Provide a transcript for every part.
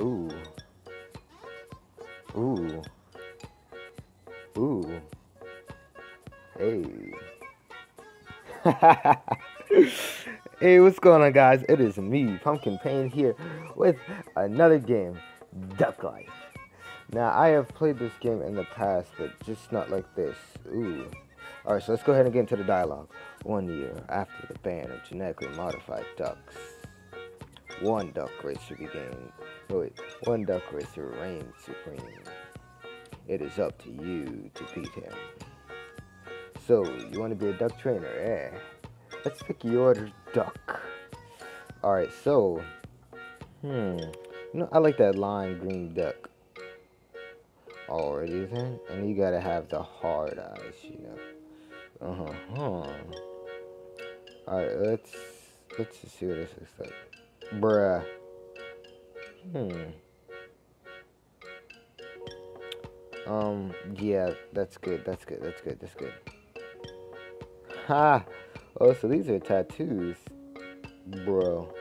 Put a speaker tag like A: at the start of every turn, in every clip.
A: Ooh. Ooh. Ooh. Hey. hey, what's going on, guys? It is me, Pumpkin Pain, here with another game, Duck Life. Now, I have played this game in the past, but just not like this. Ooh. Alright, so let's go ahead and get into the dialogue. One year after the ban of genetically modified ducks, one duck racer began. Wait, one duck racer reigns supreme. It is up to you to beat him. So, you want to be a duck trainer, eh? Let's pick your duck. Alright, so, hmm, you know, I like that lime green duck. Already then, and you gotta have the hard eyes, you know. Uh. Huh. Alright, let's let's just see what this looks like. Bruh. Hmm. Um, yeah, that's good, that's good, that's good, that's good. Ha! Oh, so these are tattoos. Bro.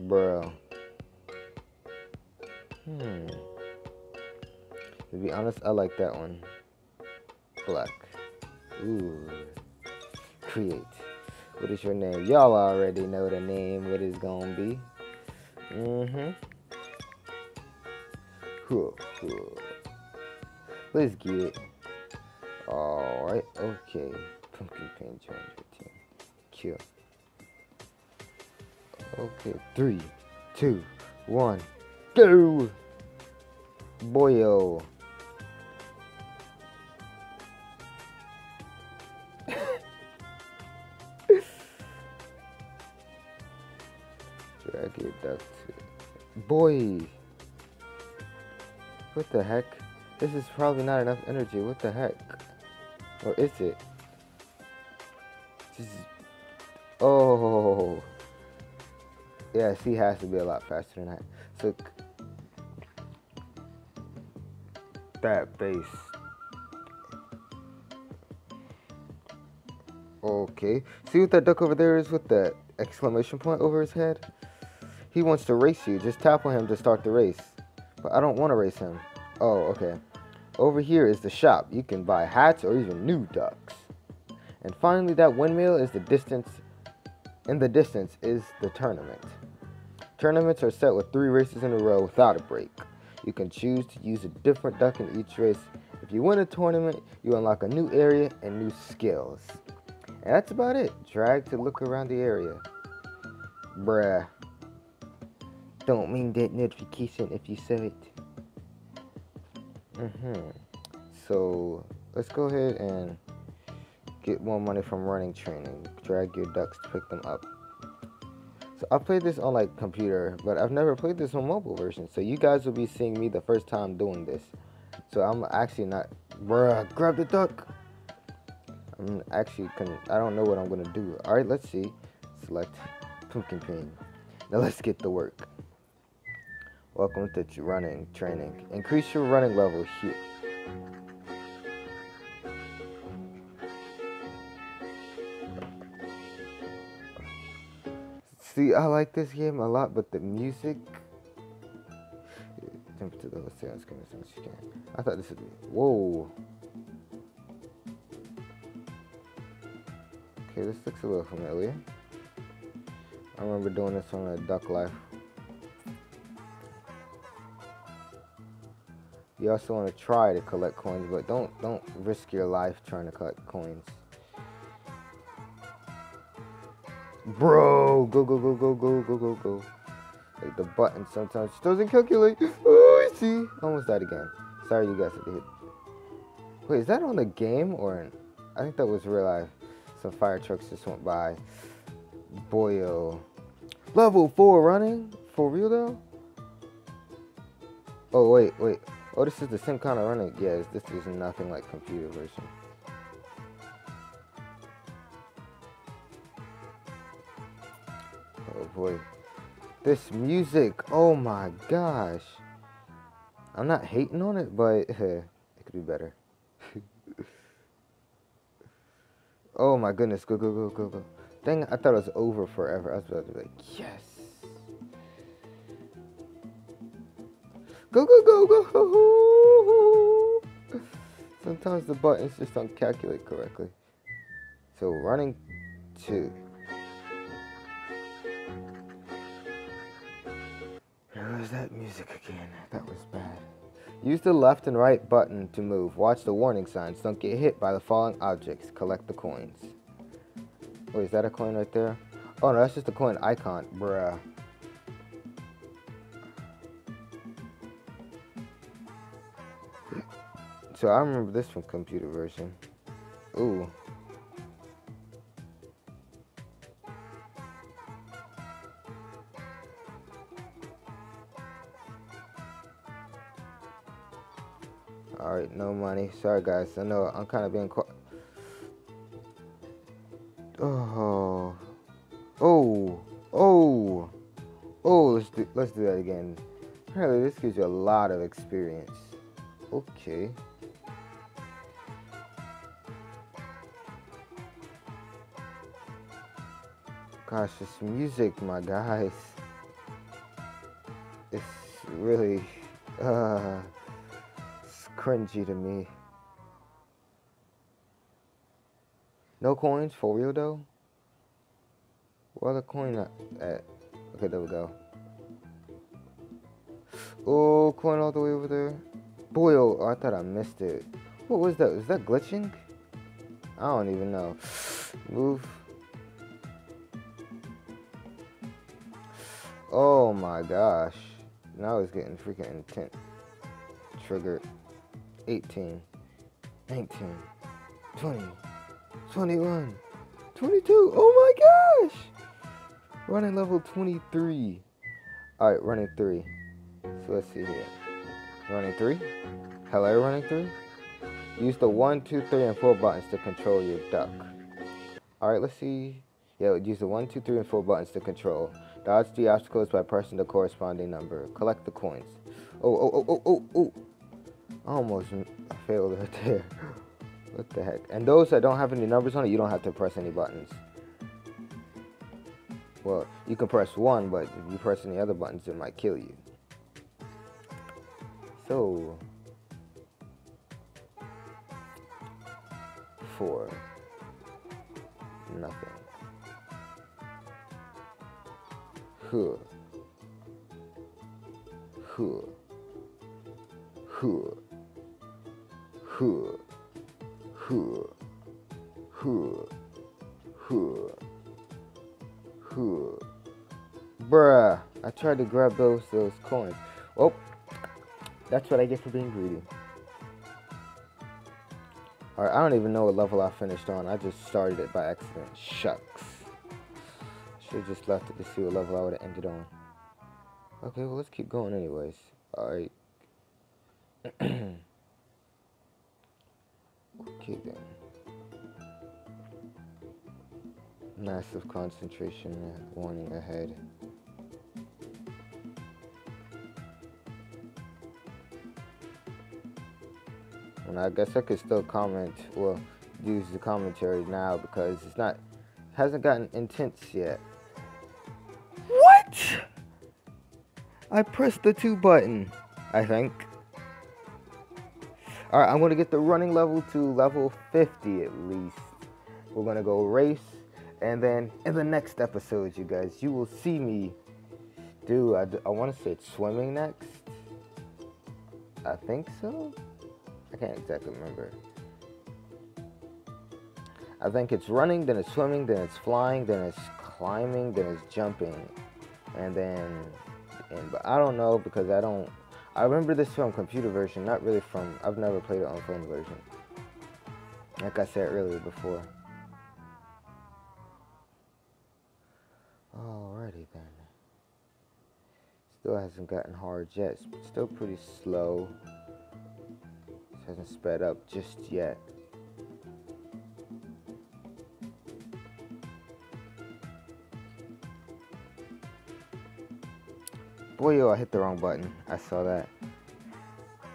A: Bro. Hmm. To be honest, I like that one. Black. Ooh. Create. What is your name? Y'all already know the name. What is gonna be? Mm-hmm. Let's get it. Alright, okay. Pumpkin your team. Kill. Okay, three, two, one, go! Boyo. Drag your duck to... Boy! What the heck? This is probably not enough energy. What the heck? Or is it? Just... Oh! Yeah, C has to be a lot faster than that. So... That base. Okay. See what that duck over there is with that exclamation point over his head? He wants to race you. Just tap on him to start the race. But I don't want to race him. Oh, okay. Over here is the shop. You can buy hats or even new ducks. And finally, that windmill is the distance. In the distance is the tournament. Tournaments are set with three races in a row without a break. You can choose to use a different duck in each race. If you win a tournament, you unlock a new area and new skills. And that's about it. Drag to look around the area. Bruh. Don't mean that notification if you saw it. Mm-hmm. So let's go ahead and get more money from running training. Drag your ducks to pick them up. So I played this on like computer, but I've never played this on mobile version. So you guys will be seeing me the first time doing this. So I'm actually not, bruh, grab the duck. I'm actually, can, I don't know what I'm gonna do. All right, let's see. Select pumpkin pain. Now let's get to work. Welcome to running training. Increase your running level here. See, I like this game a lot, but the music. Jump to the left side, you can. I thought this would be. Whoa. Okay, this looks a little familiar. I remember doing this on a Duck Life. You also want to try to collect coins, but don't don't risk your life trying to collect coins. Bro, go, go, go, go, go, go, go, go. Like the button sometimes doesn't calculate. Oh, I see. Almost died again. Sorry you guys hit. Wait, is that on the game or. I think that was real life. Some fire trucks just went by. Boyo. Level 4 running? For real though? Oh, wait, wait. Oh, this is the same kind of running. Yes, this is nothing like computer version. Oh boy. This music, oh my gosh. I'm not hating on it, but it could be better. oh my goodness, go, go, go, go, go. Dang, I thought it was over forever. I was about to be like, yes. Go, go, go, go. Sometimes the buttons just don't calculate correctly. So running two. Where's that music again? That was bad. Use the left and right button to move. Watch the warning signs. Don't get hit by the falling objects. Collect the coins. Wait, is that a coin right there? Oh no, that's just a coin icon. Bruh. So I remember this from computer version. Ooh. Alright, no money. Sorry guys, I know I'm kind of being caught. Oh. Oh. Oh. Oh, let's do, let's do that again. Apparently this gives you a lot of experience. Okay. Gosh, this music, my guys. It's really uh it's cringy to me. No coins for real though? Where the coin at? Okay, there we go. Oh, coin all the way over there. Boy, oh, I thought I missed it. What was that? Was that glitching? I don't even know. Move. Oh my gosh. Now it's getting freaking intense. Trigger 18, 19, 20, 21, 22. Oh my gosh! Running level 23. Alright, running 3. So let's see here. Running 3. Hello, running 3. Use the one, two, three, and 4 buttons to control your duck. Alright, let's see. Yeah, use the one, two, three, and 4 buttons to control. Dodge the obstacles by pressing the corresponding number. Collect the coins. Oh, oh, oh, oh, oh, oh. Almost failed right there. what the heck? And those that don't have any numbers on it, you don't have to press any buttons. Well, you can press one, but if you press any other buttons, it might kill you. So, four, nothing. Huh. Huh. Huh. Huh. Huh. Huh. Huh. Huh. Bruh. I tried to grab those those coins. Oh, that's what I get for being greedy. Alright, I don't even know what level I finished on. I just started it by accident. Shucks. Should have just left it to see what level I would have ended on. Okay, well, let's keep going anyways. Alright. okay, then. Massive concentration warning ahead. And I guess I could still comment, well, use the commentary now because it's not, hasn't gotten intense yet. What? I pressed the two button, I think. Alright, I'm going to get the running level to level 50 at least. We're going to go race and then in the next episode, you guys, you will see me do, I, I want to say it's swimming next. I think so. I can't exactly remember. I think it's running, then it's swimming, then it's flying, then it's climbing, then it's jumping. And then, and, but I don't know because I don't, I remember this from computer version, not really from, I've never played it on phone version. Like I said earlier before. Alrighty then. Still hasn't gotten hard yet. Still pretty slow. Hasn't sped up just yet. Boy, yo, I hit the wrong button. I saw that.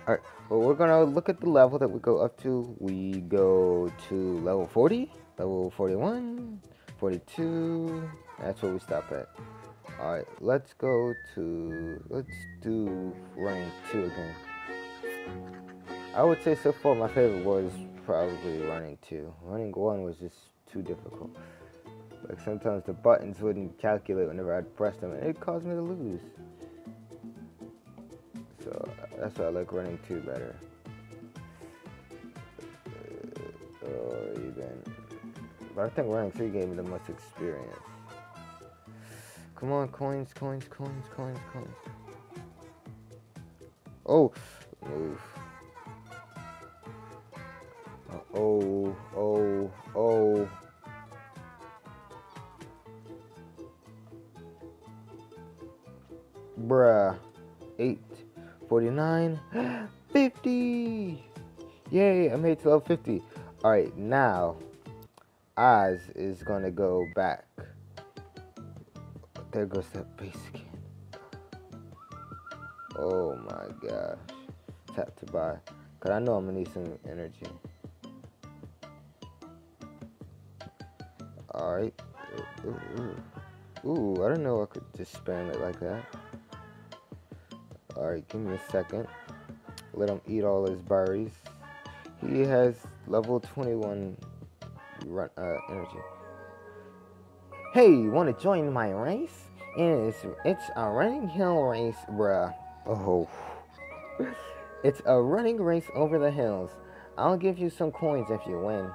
A: Alright, well, we're gonna look at the level that we go up to. We go to level 40, level 41, 42, that's where we stop at. Alright, let's go to, let's do rank 2 again. I would say so far my favorite was probably running 2. Running 1 was just too difficult. Like sometimes the buttons wouldn't calculate whenever I'd press them and it caused me to lose. That's why I like running 2 better. Uh, or even, but I think running 3 gave me the most experience. Come on, coins, coins, coins, coins, coins. Oh, move. Oh, oh, oh. Bruh. 8, 49, 50. Yay, I made to level 50. Alright, now, Oz is to go back. There goes that base again. Oh my gosh. Tap to buy. Cause I know I'm gonna need some energy. Alright. Ooh, I don't know I could just spam it like that. Alright, give me a second. Let him eat all his berries. He has level 21 run, uh, energy. Hey, you want to join my race? It's, it's a running hill race, bruh. Oh. it's a running race over the hills. I'll give you some coins if you win.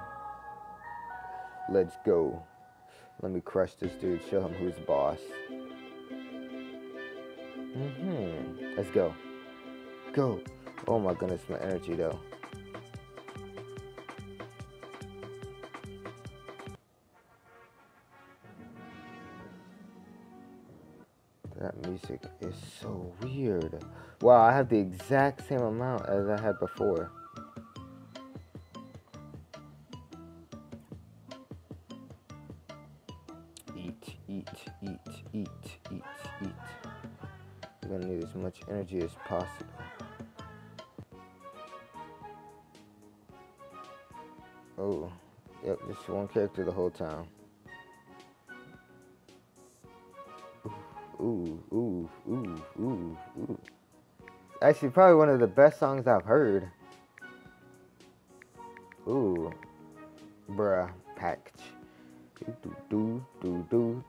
A: Let's go. Let me crush this dude, show him who's boss. Mm-hmm. Let's go. Go. Oh my goodness, my energy though. That music is so weird. Wow, I have the exact same amount as I had before. You're gonna need as much energy as possible. Oh, yep, just one character the whole time. ooh, ooh, ooh, ooh, ooh. Actually, probably one of the best songs I've heard. Ooh, bruh, package. Do do do do do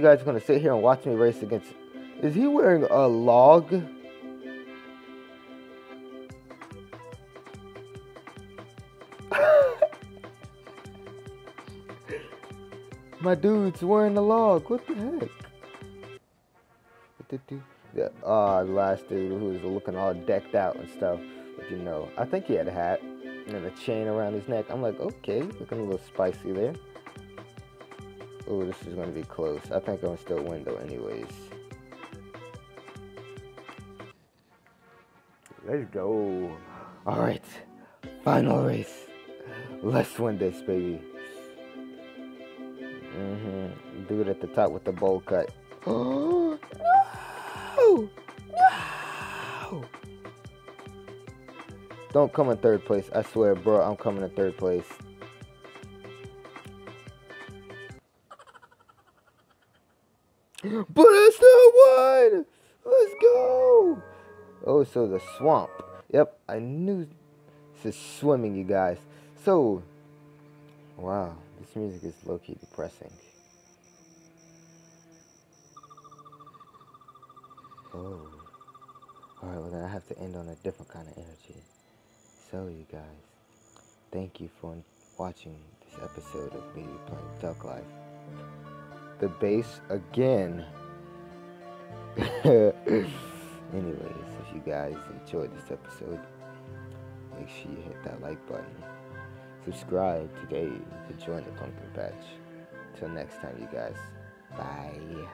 A: you guys are gonna sit here and watch me race against? Is he wearing a log? My dude's wearing the log. What the heck? Yeah, uh, last dude who was looking all decked out and stuff. But you know, I think he had a hat and a chain around his neck. I'm like, okay, looking a little spicy there. Oh, this is going to be close. I think I'm still win though anyways. Let's go. Alright. Final race. Let's win this, baby. Mm-hmm. Dude at the top with the bowl cut. No! No! Don't come in third place. I swear, bro, I'm coming in third place. So the swamp. Yep, I knew this is swimming, you guys. So, wow. This music is low-key depressing. Oh. Alright, well then I have to end on a different kind of energy. So you guys, thank you for watching this episode of me playing Duck Life. The bass again. Anyways, if you guys enjoyed this episode, make sure you hit that like button subscribe today to join the pumpkin patch. Till next time, you guys. Bye.